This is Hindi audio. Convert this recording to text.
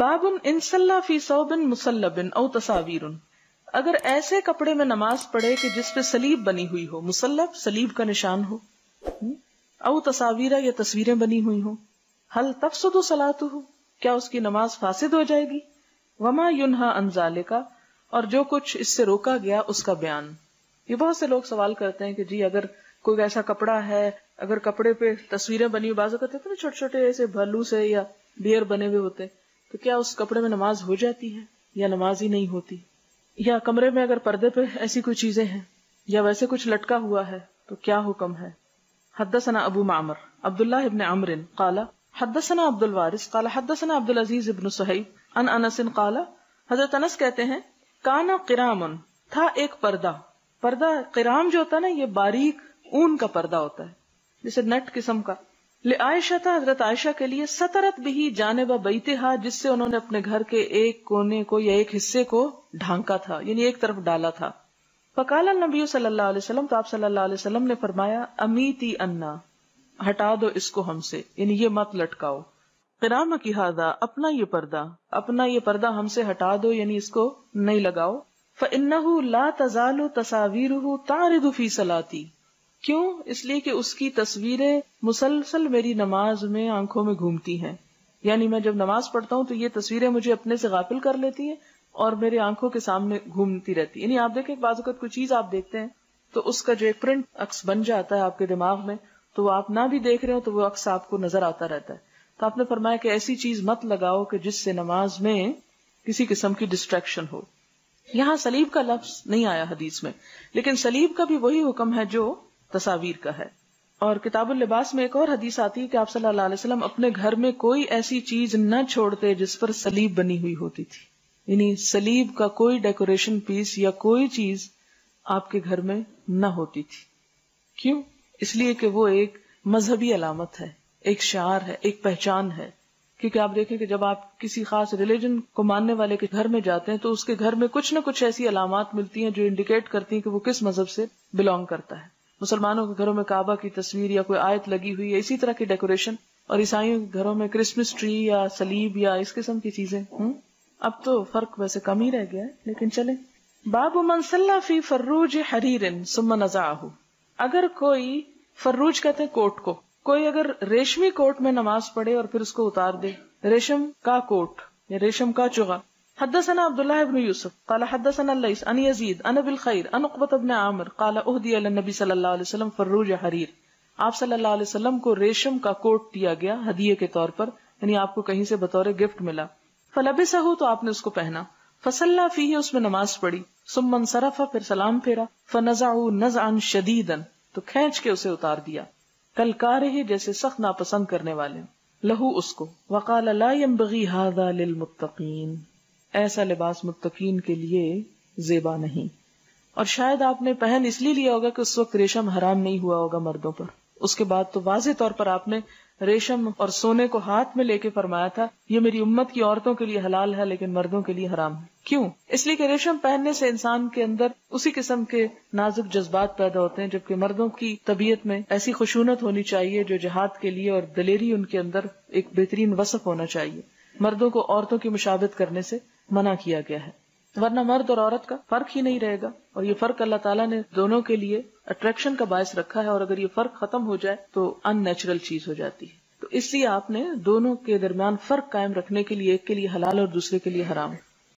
बाबुन इंसल्ला फ़ी सौबिन मुसल्लबिन औ तस्वीर अगर ऐसे कपड़े में नमाज़ पढ़े कि जिसपे सलीब बनी हुई हो, मुसल्लब, सलीब का निशान हो औ तसावीरा या तस्वीरें बनी हुई हो, हल तफसुदु सलातु हो क्या उसकी नमाज़ फासिद हो जाएगी? वमा युनहा अनजाले का और जो कुछ इससे रोका गया उसका बयान। ये बहुत से लोग सवाल करते हैं कि जी अगर कोई ऐसा कपड़ा है, अगर कपड़े पे तस्वीरें बनी हुई बाजू करते ना छोटे छोटे ऐसे भालू से या बियर बने हुए होते तो क्या उस कपड़े में नमाज़ हो जाती है, या नमाज़ ही नहीं होती? या कमरे में अगर पर्दे पे ऐसी कोई चीज़ें हैं, या वैसे कुछ लटका हुआ है तो क्या हुक्म है? हदसना अबू मामर अब्दुल्ला इब्न अमरिन, काला हदसना अब्दुल वारिस, काला हदसना अब्दुल अज़ीज़ इब्न सुहैब, अन अनसिन काला, हज़रत अनस कहते हैं, काना किरामन, था एक पर्दा। पर्दा किराम जो होता है ना, ये बारीक ऊन का पर्दा होता है, जैसे नट किस्म का। आयशा था, हज़रत आयशा के लिए सतरत भी जाने व बैतेहा, जिससे उन्होंने अपने घर के एक कोने को या एक हिस्से को ढांका था, यानी एक तरफ़ डाला था। फकाला नबी वसल्लम तो आप वसल्लम ने फरमाया, अमीती अन्ना, हटा दो इसको हमसे, यानी ये मत लटकाओ। किराम की हादा, अपना ये पर्दा, अपना ये पर्दा हमसे हटा दो, यानी इसको नहीं लगाओ। फ़िन्नहु ला तजालु तसावीरहु तारिदु फ़ी सलाती। क्यों? इसलिए कि उसकी तस्वीरें मुसलसल मेरी नमाज़ में आँखों में घूमती हैं। यानी मैं जब नमाज़ पढ़ता हूँ तो ये तस्वीरें मुझे अपने से गाफिल कर लेती हैं और मेरे आँखों के सामने घूमती रहती है। यानी आप देखें बाजुकत कोई चीज़ आप देखते हैं तो उसका जो एक प्रिंट अक्स बन जाता है आपके दिमाग में तो आप ना भी देख रहे हो तो वो अक्स आपको नज़र आता रहता है। तो आपने फरमाया कि ऐसी चीज़ मत लगाओ कि जिससे नमाज़ में किसी किस्म की डिस्ट्रैक्शन हो। यहाँ सलीब का लफ्ज नहीं आया हदीस में, लेकिन सलीब का भी वही हुक्म है जो तस्वीर का है। और किताबुल लिबास में एक और हदीस आती है कि आप सल्लल्लाहु अलैहि वसल्लम अपने घर में कोई ऐसी चीज़ न छोड़ते जिस पर सलीब बनी हुई होती थी। यानी सलीब का कोई डेकोरेशन पीस या कोई चीज़ आपके घर में न होती थी। क्यों? इसलिए कि वो एक मजहबी अलामत है, एक शार है, एक पहचान है। क्योंकि आप देखें कि जब आप किसी खास रिलीजन को मानने वाले के घर में जाते हैं तो उसके घर में कुछ न कुछ ऐसी अलामत मिलती हैं जो इंडिकेट करती हैं कि वो किस मज़हब से बिलोंग करता है। मुसलमानों के घरों में काबा की तस्वीर या कोई आयत लगी हुई है इसी तरह की डेकोरेशन और ईसाइयों के घरों में क्रिसमस ट्री या सलीब या इस किस्म की चीज़ें हम्म? अब तो फ़र्क वैसे कम ही रह गया है, लेकिन चले। बाबू मनसल्ला फ़ी फर्रूज हरीरन सुम नजाहू। अगर कोई फर्रूज कहते हैं कोट को, कोई अगर रेशमी कोट में नमाज़ पढ़े और फिर उसको उतार दे, रेशम का कोट या रेशम का चुगा हदसना अब्दुल्ला इब्न यूसुफ काला हदसना लईस अन यजीद अन बिल खैर अन उक़बत इब्न आमिर काला उहदी अला नबी सल्लल्लाहु अलैहि वसल्लम फर्रूज हरीर आप सल्लल्लाहु अलैहि वसल्लम को रेशम का कोट दिया गया हदिये के तौर पर यानी आपको कहीं से बतौर गिफ्ट मिला फलबिसहु तो आपने उसको पहना फसल्ला फ़ी उसमें नमाज़ पढ़ी सुमन सरफा फिर सलाम फेरा फनजाऊ नजअन शदीदन तो खींच के उसे उतार दिया कल कार जैसे सख्त नापसंद करने वाले लहू उसको वकाल बगी हादा लिल मुत्तकीन ऐसा लिबास मुत्तकीन के लिए जेबा नहीं। और शायद आपने पहन इसलिए लिया होगा कि उस वक्त रेशम हराम नहीं हुआ होगा मर्दों पर। उसके बाद तो वाजे तौर पर आपने रेशम और सोने को हाथ में लेके फरमाया था, ये मेरी उम्मत की औरतों के लिए हलाल है, लेकिन मर्दों के लिए हराम है। क्यों? इसलिए कि रेशम पहनने से इंसान के अंदर उसी किस्म के नाजुक जज्बात पैदा होते हैं, जबकि मर्दों की तबीयत में ऐसी खुशूनत होनी चाहिए जो जहाद के लिए और दलेरी उनके अंदर एक बेहतरीन वसफ होना चाहिए। मर्दों को औरतों की मुशाबत करने से मना किया गया है। वरना मर्द और औरत का फ़र्क ही नहीं रहेगा। और ये फ़र्क अल्लाह ताला ने दोनों के लिए अट्रैक्शन का बायस रखा है। और अगर ये फ़र्क खत्म हो जाए तो अननेचुरल चीज़ हो जाती है। तो इसलिए आपने दोनों के दरमियान फ़र्क कायम रखने के लिए, एक के लिए हलाल और दूसरे के लिए हराम।